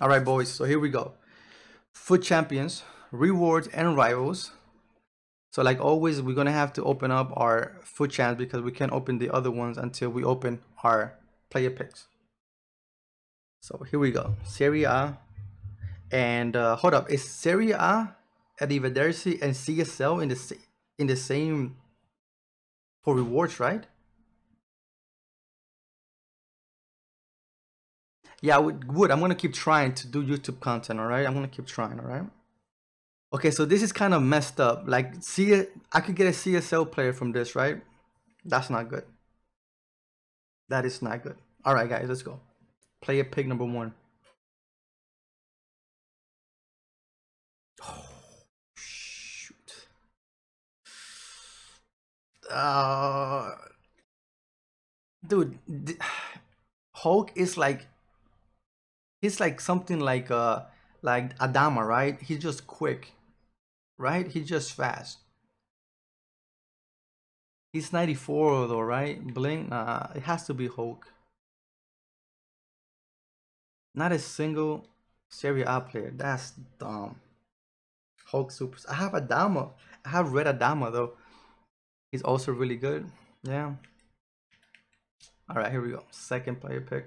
All right, boys. So here we go. FUT champions, rewards, and rivals. So like always, we're gonna have to open up our FUT champs because we can't open the other ones until we open our player picks. So here we go. Serie A. And uh, hold up, is Serie A, Eredivisie, and CSL in the in the same for rewards, right? Yeah, I would, would. I'm gonna keep trying to do YouTube content. All right, I'm gonna keep trying. All right. Okay, so this is kind of messed up. Like, see, I could get a CSL player from this, right? That's not good. That is not good. All right, guys, let's go. Play a pick number one. Oh, shoot. Uh, dude, Hulk is like he's like something like uh like Adama, right? He's just quick, right? He's just fast. He's 94 though, right? Blink, uh, it has to be Hulk. Not a single Serie A player. That's dumb. Hulk Supers. I have Adama. I have Red Adama though. He's also really good. Yeah. All right, here we go. Second player pick.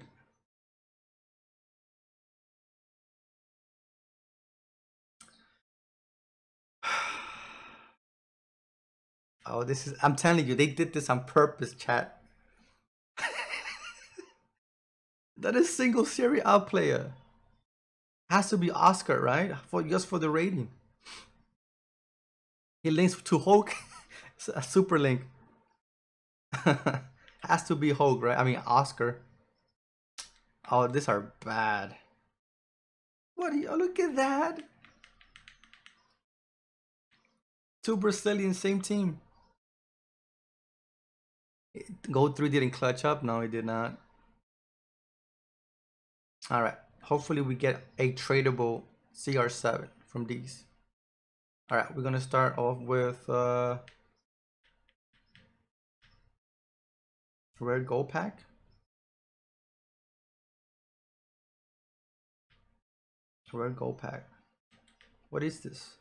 Oh, this is, I'm telling you, they did this on purpose, chat. that is single Serie A player. Has to be Oscar, right? For just for the rating. He links to Hulk. a super link. Has to be Hulk, right? I mean Oscar. Oh, these are bad. What do you oh, look at that? Two Brazilian, same team. Gold 3 didn't clutch up. No, he did not. All right. Hopefully we get a tradable CR7 from these. All right. We're going to start off with uh, red gold pack. Red gold pack. What is this?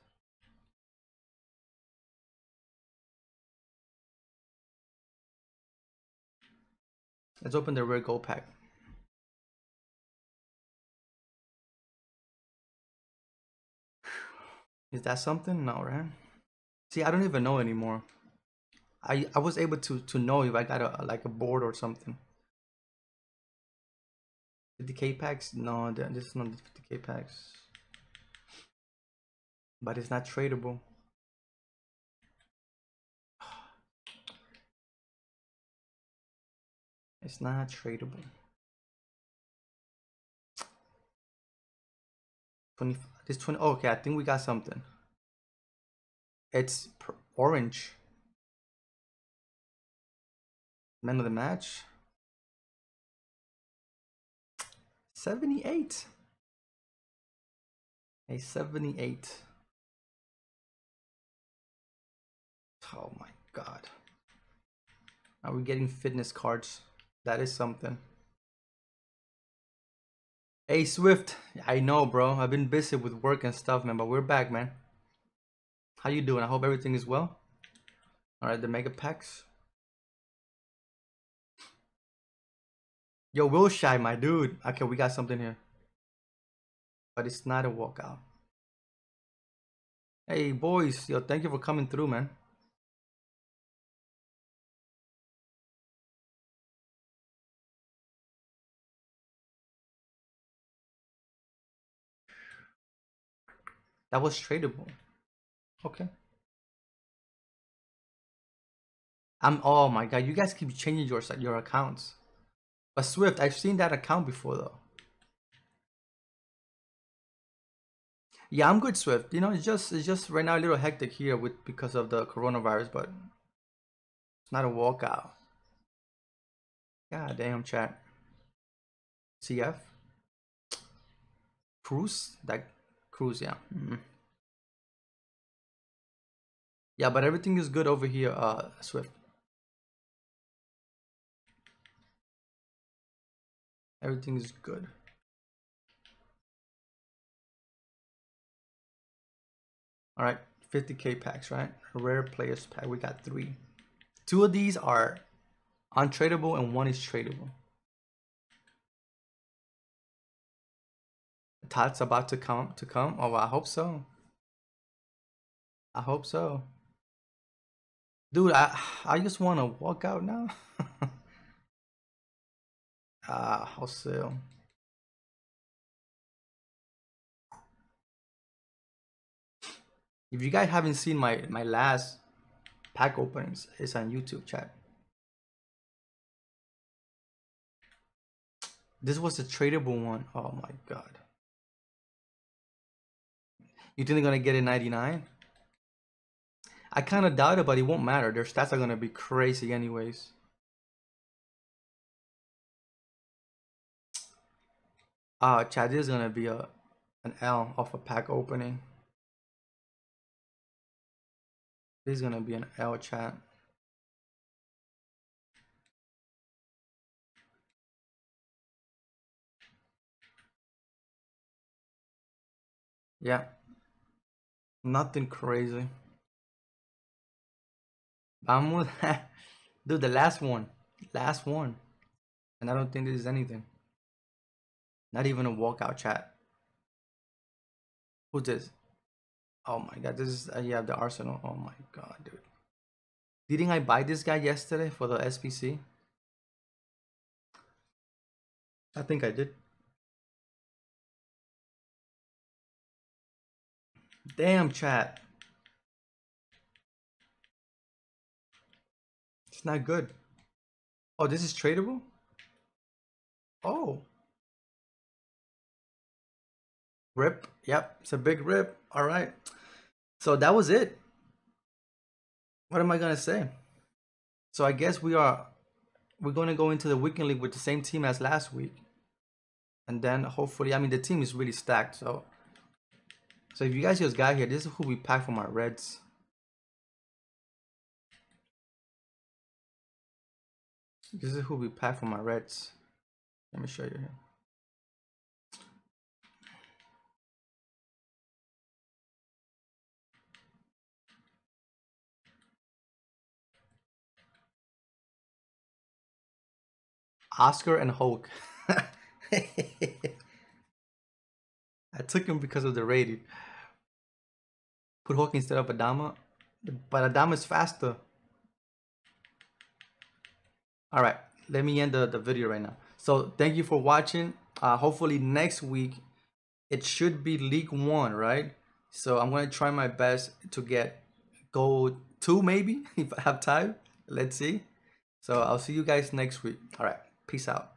Let's open the rare gold pack. Is that something? No, right? See, I don't even know anymore. I I was able to to know if I got a like a board or something. 50k packs? No, this is not 50k packs. But it's not tradable. It's not tradable. 20, this 20, oh, okay, I think we got something. It's orange. Man of the match. 78. A 78. Oh my god. Are we getting fitness cards? That is something. Hey Swift, I know bro. I've been busy with work and stuff, man, but we're back, man. How you doing? I hope everything is well. Alright, the mega packs. Yo, Wilshire, my dude. Okay, we got something here. But it's not a walkout. Hey boys, yo, thank you for coming through, man. That was tradable. Okay. I'm oh my god, you guys keep changing your your accounts. But Swift, I've seen that account before though. Yeah, I'm good, Swift. You know, it's just it's just right now a little hectic here with because of the coronavirus, but it's not a walkout. God damn chat. CF. Cruz? That Cruise, yeah. Mm -hmm. Yeah, but everything is good over here, uh, Swift. Everything is good. All right, 50K packs, right? Rare players pack, we got three. Two of these are untradeable and one is tradable. TOTS about to come to come. Oh, I hope so. I hope so. Dude, I I just want to walk out now. Ah, uh, wholesale. If you guys haven't seen my my last pack openings, it's on YouTube chat. This was a tradable one. Oh my god. You think they're gonna get a 99? I kind of doubt it, but it won't matter. Their stats are going to be crazy anyways. Ah, uh, Chad, is going to be a an L off a pack opening. This is going to be an L chat. Yeah. Nothing crazy. Vamos. Dude, the last one. Last one. And I don't think this is anything. Not even a walkout chat. Who's this? Oh my god, this is, uh, yeah, the Arsenal. Oh my god, dude. Didn't I buy this guy yesterday for the SBC? I think I did. Damn, chat. It's not good. Oh, this is tradable? Oh. Rip. Yep, it's a big rip. All right. So that was it. What am I going to say? So I guess we are we're going to go into the weekend league with the same team as last week. And then hopefully, I mean, the team is really stacked. So so if you guys just got here, this is who we packed from our Reds. This is who we pack for my Reds. Let me show you here. Oscar and Hulk. I took him because of the rating. Put Hulk instead of Adama. But Adama is faster. all right let me end the, the video right now. So thank you for watching. Uh hopefully next week it should be league one right? So i'm going to try my best to get gold two maybe if i have time. Let's see. So i'll see you guys next week. All right peace out